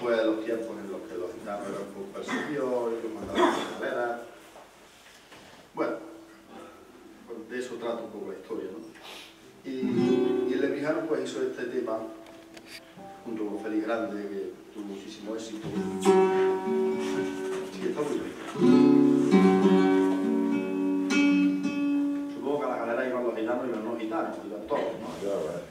después de los tiempos en los que los gitanos eran por perseguidos y los mandaban a escaleras. Bueno, pues de eso trata un poco la historia, ¿no? Y, y Lebrija, pues hizo este tema junto con Félix Grande, que tuvo muchísimo éxito. Así que está muy bien. Supongo que a la galera iban los gitanos y los no gitanos, iban todos.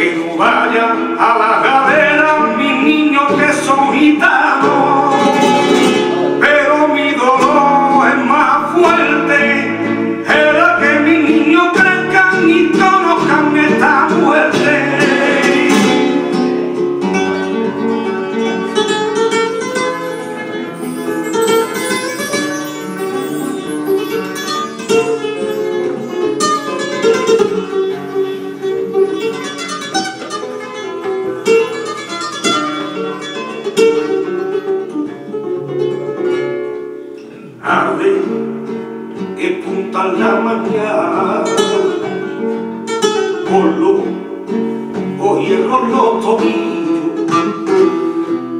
que no vayan a la cadena mis niños que son gitanos.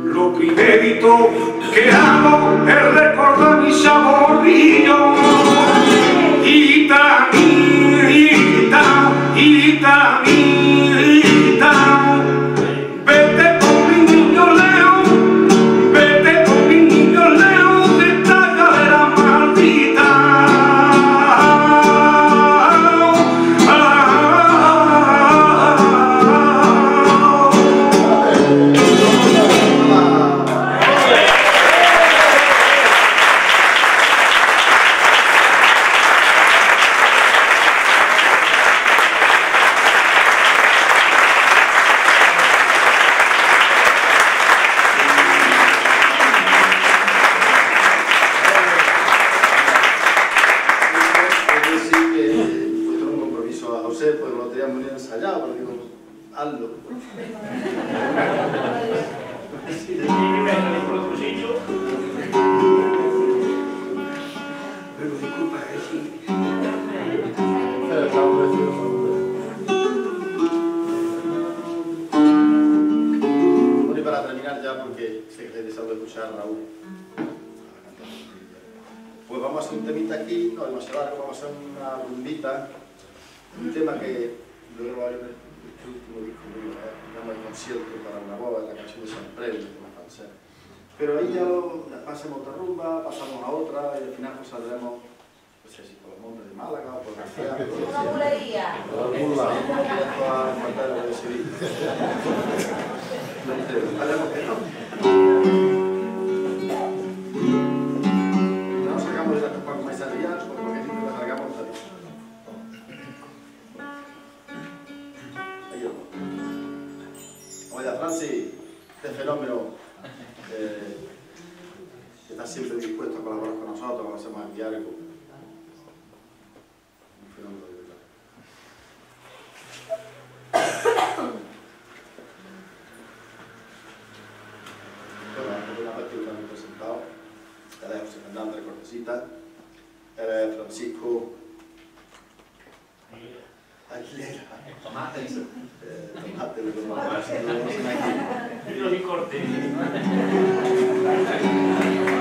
Lo primerito que hago es recordar mis amorrillos. emprende como facer. Pero aí ya pasamos outra rumba, pasamos a outra e ao final pois, pues, saldremos non sei se polo monte de Málaga ou por García. Unha bulería. Unha bulería para matar o de Sevilla. Non entendo, falemos que non. Bilbao, era José Fernández Francisco Aguilera. Tomate. Eh, tomate, tomate.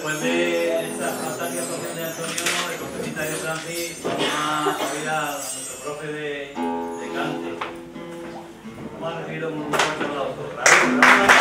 después de esta fantástica actuación de Antonio, el profesita de Francis, vamos a oír a nuestro profe de, de cante. Vamos a recibirlo con un fuerte aplauso.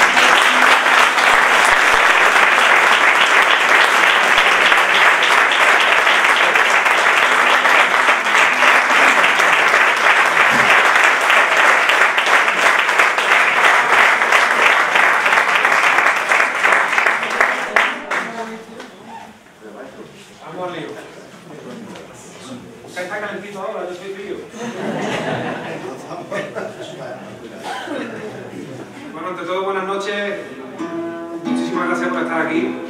para aqui.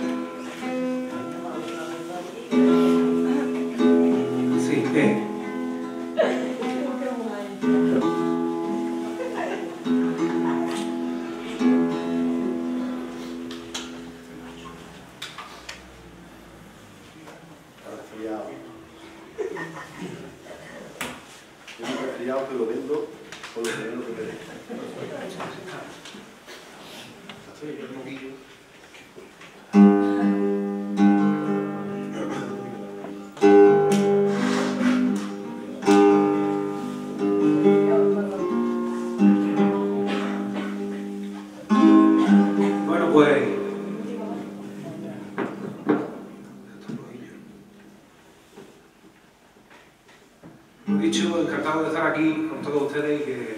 dicho, encantado de estar aquí con todos ustedes y que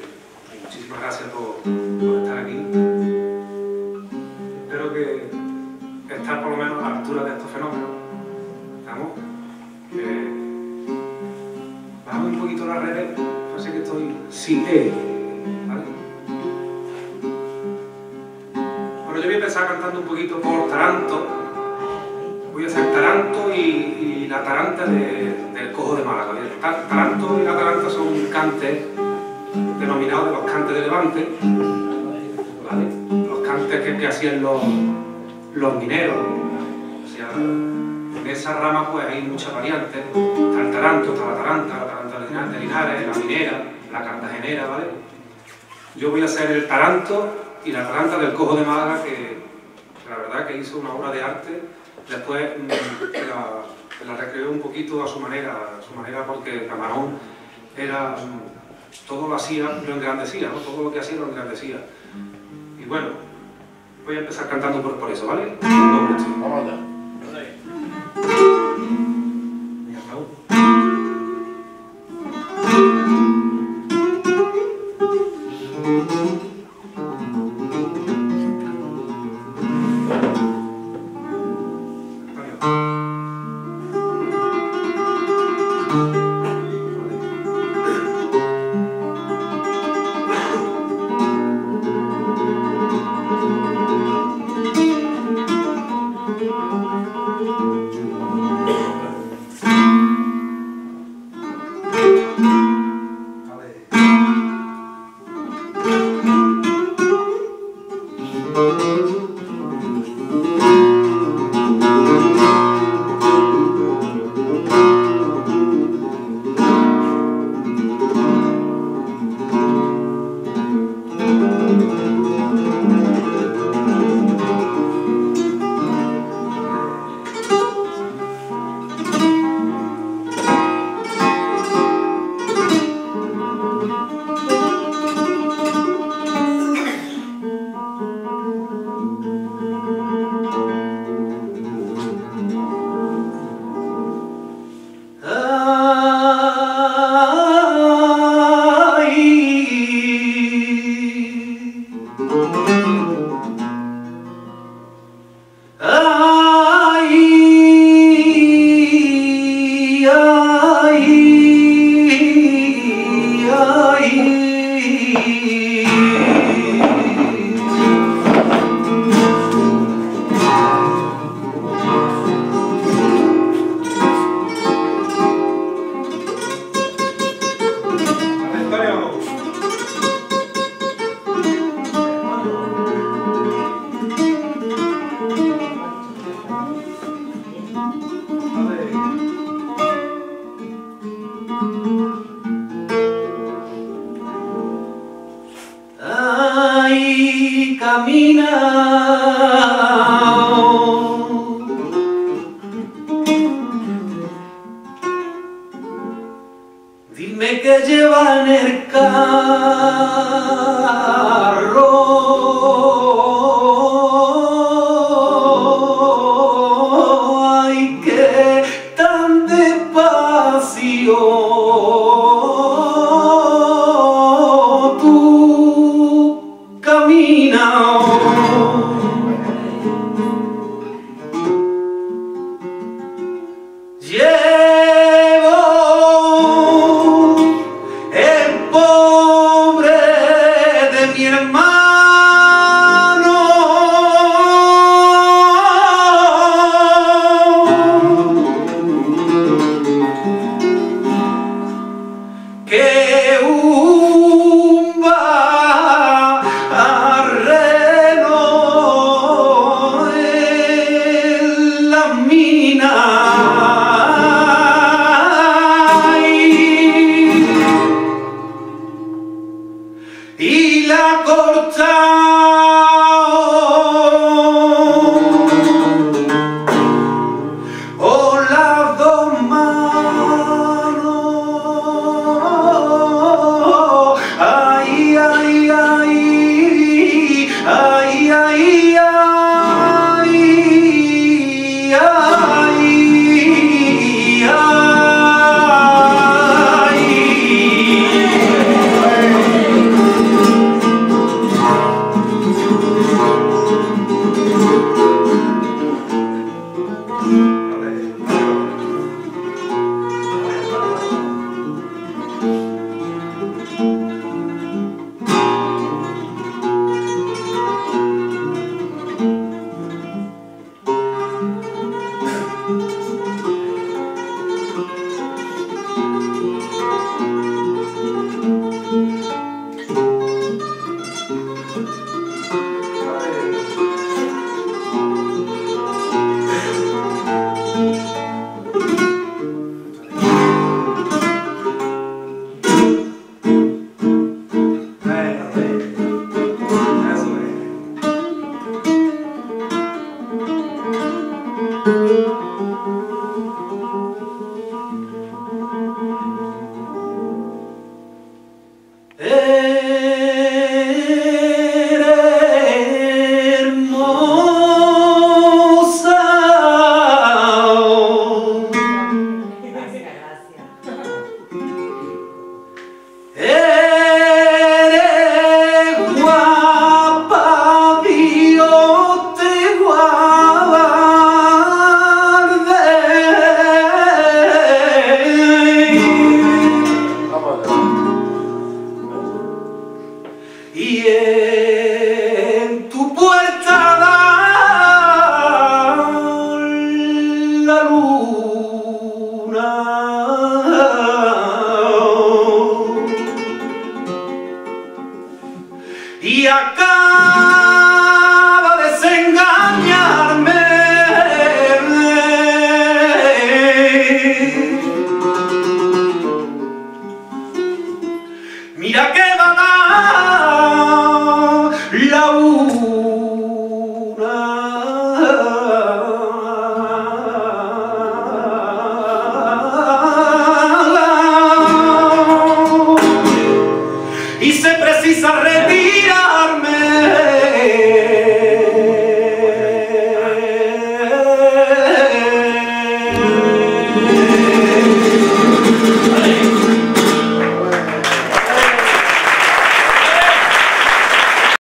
muchísimas gracias por, por estar aquí. Espero que estar por lo menos a la altura de estos fenómenos. ¿Estamos? Bajamos un poquito las redes, parece que estoy sin ¿Vale? Bueno, yo voy a empezar cantando un poquito por Taranto. Voy a hacer Taranto y, la Taranta del Cojo de Málaga canto y la taranta son cantes denominados los cantes de Levante, los cantes que, hacían los, los mineros. En esa rama pues hay muchas variantes, está el taranto, está la taranta, la taranta de Linares, la minera, la cartagenera, ¿vale? Yo voy a hacer el taranto y la taranta del cojo de Málaga, que la verdad que hizo una obra de arte, después mm, la la recreó un poquito a su manera, a su manera porque Camarón era, mm, todo lo hacía, lo engrandecía, ¿no? todo lo que hacía lo engrandecía. Y bueno, voy a empezar cantando por, eso, ¿vale? Oh. Corta y acaba